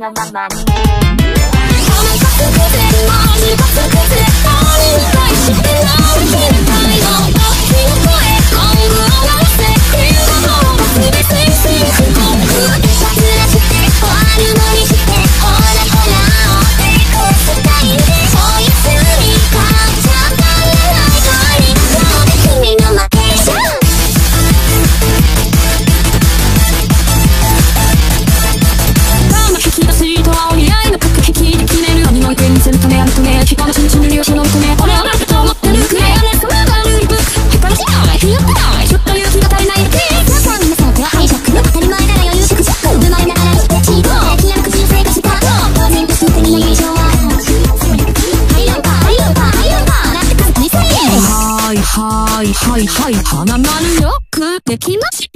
mama mama はいはいはい。花丸よくできまし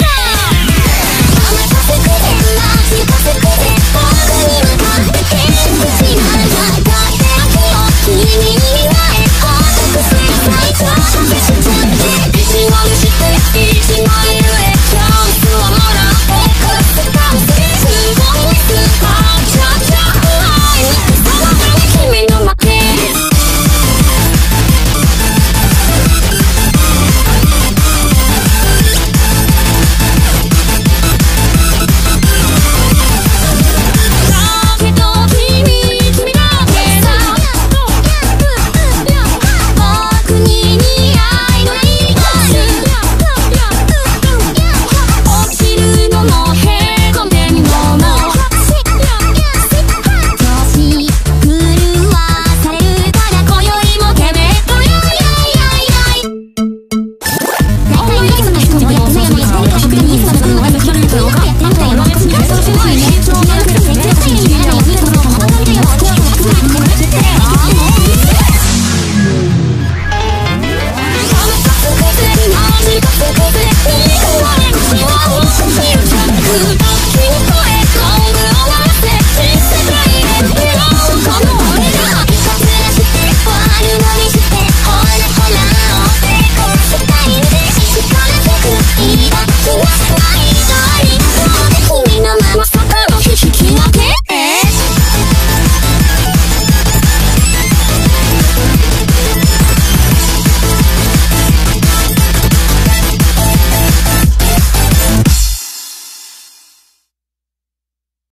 たく